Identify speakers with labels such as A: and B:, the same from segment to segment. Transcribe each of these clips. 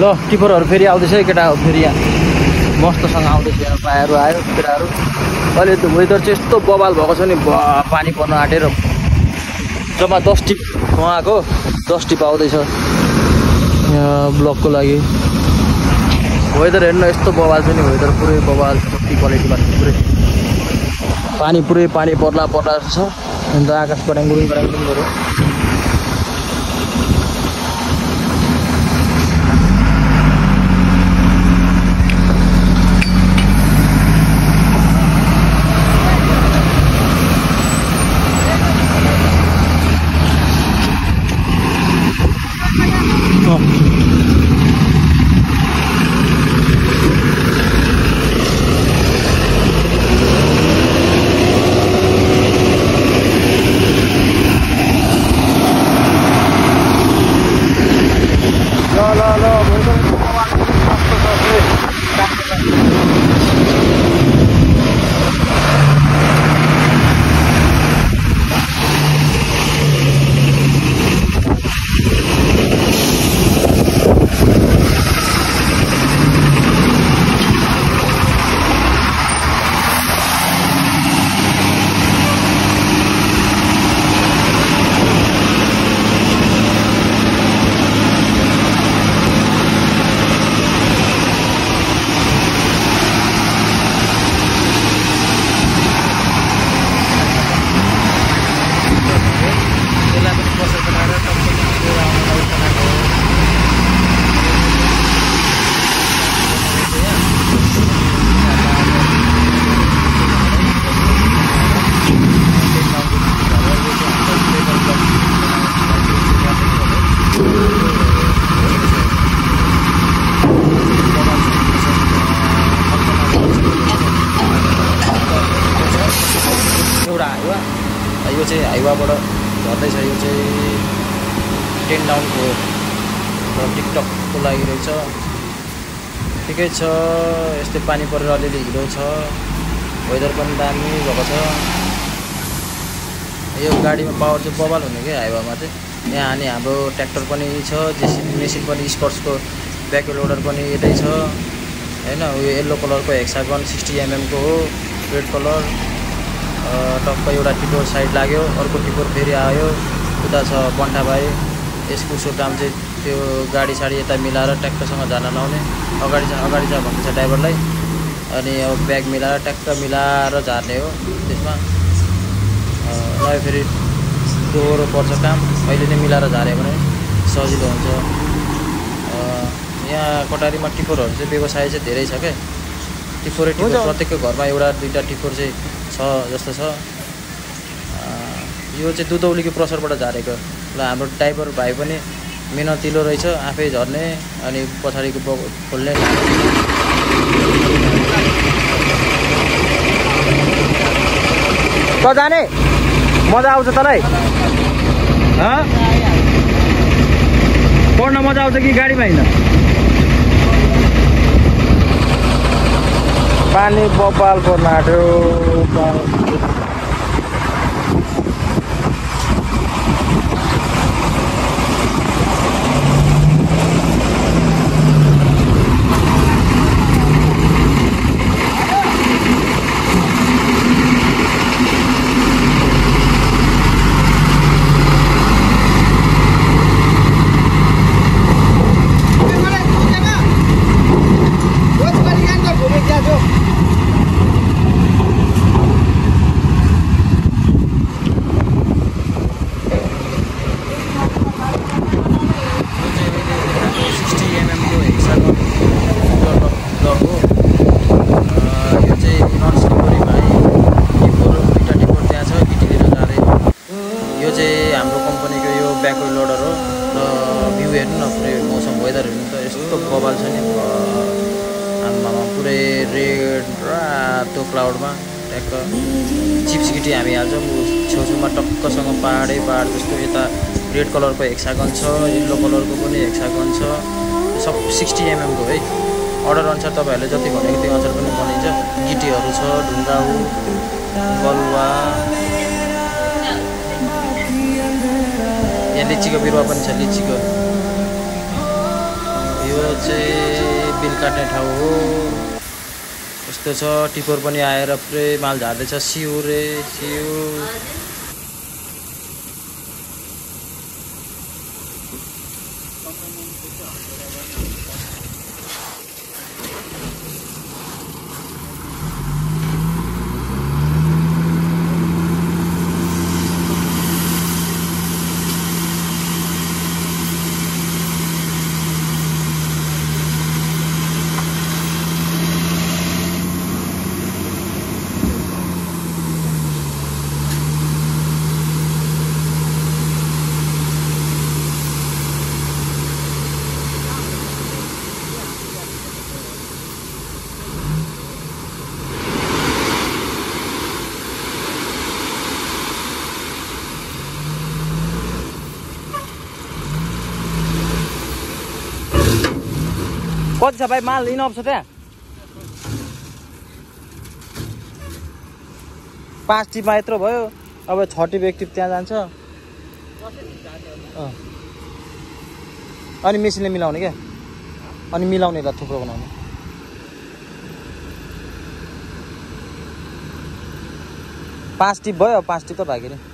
A: ल किपरहरू फेरि आउँदैछ है केटा फेरि यहाँ मस्तसँग आउँदैछ यहाँ पायाहरू आयो केटाहरू। अहिले त वेदर चाहिँ यस्तो बवाल भएको छ नि पानी पर्न आँटेर। जम्मा दस टिप उहाँको दस टिप आउँदैछ ब्लकको लागि। वेदर हेर्नु यस्तो बवाल छ नि वेदर पुरै बवाल टी क्वालिटीमा छ पुरै। पानी पुरै पानी पर्ला पर्ला छ। अन्त आकाश गराङ गुरुङ गराङ गुरुङ गऱ्यो डाउनको र टिकटकको लागि रहेछ ठिकै छ यस्तै पानी परेर अलिअलि हिलो छ। वेदर पनि दामी भएको छ। यो गाडीमा पावर चाहिँ बबाल हुने क्या हाइवामा चाहिँ। यहाँ अनि हाम्रो ट्र्याक्टर पनि छ जेसिबी मेसिन पनि स्पर्ट्सको ब्याक लोडर पनि यतै छ। होइन उयो येल्लो कलरको हेक्सागन सिक्सटी एमएमको हो रेड कलर। टक्क एउटा टिपोर साइड लाग्यो अर्को टिपोर फेरि आयो। उता छ बन्टा भाइ। यसको उसको काम चाहिँ त्यो गाडी साडी यता मिलाएर ट्याक्कसँग जान लाउने अगाडि छ अगाडि छ भन्दैछ ड्राइभरलाई। अनि अब ब्याग मिलाएर ट्याक्क मिलाएर झार्ने हो त्यसमा। नभए फेरि दोहोरो पर्छ काम। अहिले नै मिलाएर झाऱ्यो भने सजिलो हुन्छ। यहाँ कटारीमा टिपोरहरू चाहिँ व्यवसाय चाहिँ धेरै छ क्या टिपोरै टिपोर
B: हुन्छ।
A: प्रत्येकको घरमा एउटा दुईवटा टिपोर चाहिँ छ जस्तो छ। यो चाहिँ दुधौलीको प्रसरबाट झारेको। ल हाम्रो ड्राइभर भाइ पनि मिहिनेतिलो रहेछ आफै झर्ने अनि पछाडिको ब खोल्ने
B: त जाने। मजा आउँछ तँलाई। हँ? पढ्न मजा आउँछ कि गाडीमा हिँड्न? पानी बबाल पर्न आँट्यो
A: सिक्सटी एमएमको हेक्सागन ल हो अ, यो चाहिँ नन स्लिपरीमा है टिपोर दुईवटा टिपोर त्यहाँ छ गिटी लिएर जाँदै यो चाहिँ हाम्रो कम्पनीको यो ब्याकवर्ड लोडर हो र भ्यू हेर्नु न पुरै मौसम वेदर हेर्नु त यस्तो बबाल छ नि आमामा पुरै रेड रातो क्लाउडमा ट्याक्क चिप्स गिटी हामी हाल्छौँ। छेउछेउमा टक्कसँग पाहाडै पाहाड जस्तो यता रेड कलरको हेक्सागन छ येल्लो कलरको पनि हेक्सागन छ। सब सिक्सटी एमएमको है अर्डर अनुसार तपाईँहरूले जति भनेको त्यो अनुसार पनि बनिन्छ। गिटीहरू छ ढुङ्गा हो बलुवा यहाँ लिचीको बिरुवा पनि छ लिचीको। यो चाहिँ बिल काट्ने ठाउँ हो। यस्तो छ टिपर पनि आएर पुरै माल झार्दैछ। सिउ रे सिउ।
B: कति छ भाइ माल लिन छ त्यहाँ पाँच टिपमा यत्रो भयो। अब छ टिप एक टिप त्यहाँ जान्छ। अनि मेसिनले मिलाउने क्या अनि मिलाउनेलाई थुप्रो बनाउने। पाँच टिप भयो। पाँच टिप त भाग्यो नि।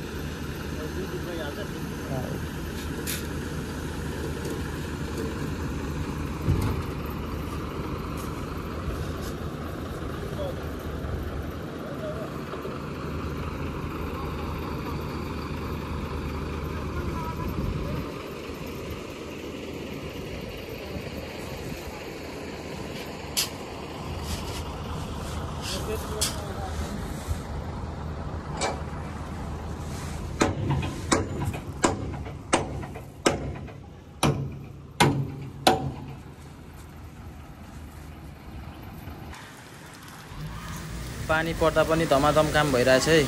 A: पानी पर्दा पनि धमाधम काम भइरहेछ है।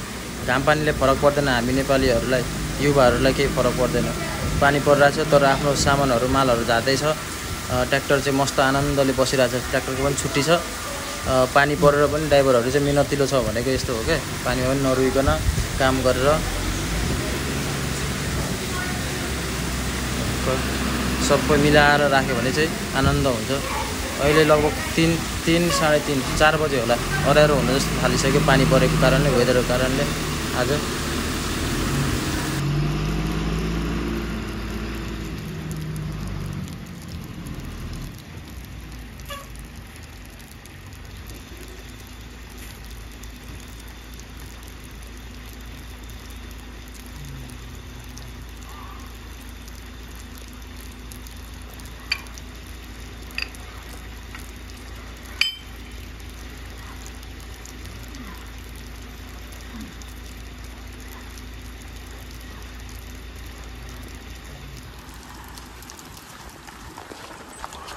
A: घाम पानीले फरक पर्दैन हामी नेपालीहरूलाई युवाहरूलाई केही फरक पर्दैन। पानी परिरहेछ तर आफ्नो सामानहरू मालहरू अ, ट्र्याक्टर चाहिँ मस्त आनन्दले बसिरहेछ। ट्र्याक्टरको पनि छुट्टी छ। पानी परेर पनि ड्राइभरहरू चाहिँ मिहिनेतिलो छ भनेको यस्तो हो क्या। पानीमा पनि नरुइकन काम गरेर। सबै मिलाएर राख्यो भने चाहिँ आनन्द हुन्छ। अहिले लगभग तिन तिन साढे तिन चार बजे होला। अँध्यारो हुन जस्तो थालिसक्यो पानी परेको कारणले वेदरको कारणले। आज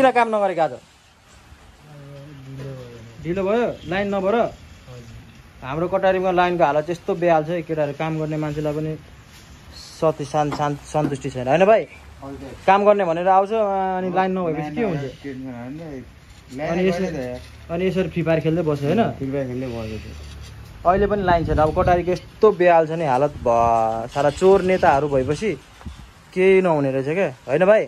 B: किन काम नगरेको आज? ढिलो भयो लाइन नभएर। हाम्रो कटारीमा लाइनको हालत त्यस्तो बेहाल केटाहरू काम गर्ने मान्छेलाई पनि सति शान् शान् सन्तुष्टि छैन। होइन भाइ? काम गर्ने भनेर आउँछ अनि लाइन नभएपछि के हुन्छ? अनि यसरी अनि यसरी फ्री फायर खेल्दै बस्यो होइन? अहिले पनि लाइन छैन। अब कटारीको यस्तो बेहाल छ नि हालत भ सारा चोर नेताहरू भएपछि केही नहुने रहेछ क्या। होइन भाइ?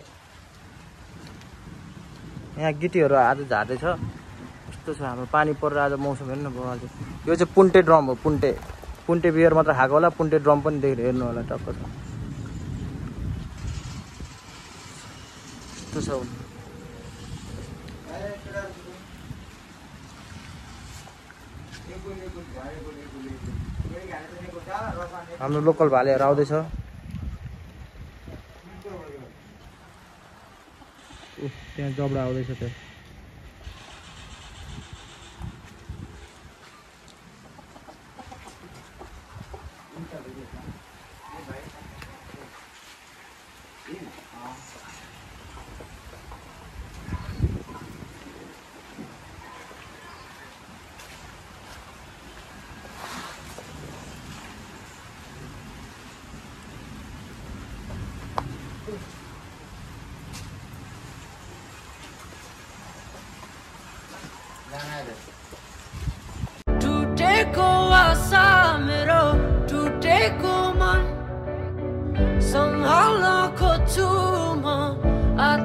B: यहाँ गिटीहरू आज झार्दैछ यस्तो छ हाम्रो पानी परेर आज मौसम हेर्नु न आज। यो चाहिँ पुन्टे ड्रम हो पुन्टे। पुन्टे बियर मात्र खाएको होला पुन्टे ड्रम पनि देखेर हेर्नु होला टक्क छ। यस्तो छ हाम्रो लोकल भालेहरू आउँदैछ। त्यहाँ जबडा आउँदैछ त्यो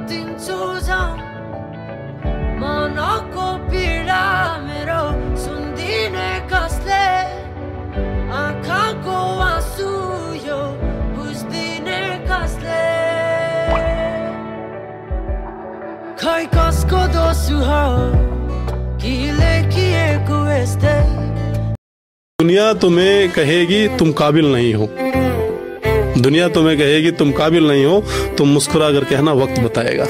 C: something to some Monoko piramero sundine kasle Akako asuyo buzdine kasle Kai kasko dosuho kile kie kueste
D: दुनिया तुम्हें कहेगी तुम काबिल नहीं हो दुनिया तुम्हें कहेगी, तुम काबिल नहीं हो, तुम मुस्कुरा कर कहना वक्त बताएगा।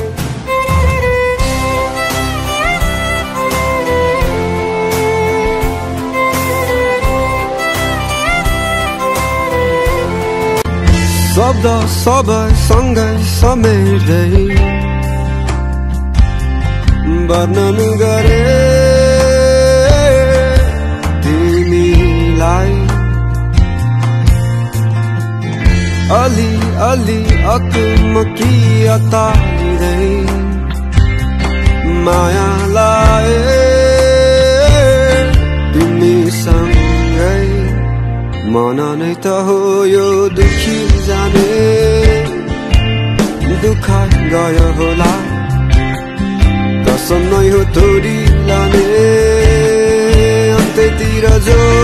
E: शब्द वर्णन गरे तिमीलाई अलि अलि अकमकी अतालिँदै माया लाए तिमीसँगै मन नै त हो यो दुखी जाने। दुःख गयो होला। कसम नै हो तोरी लाने। अन्त्यतिर जो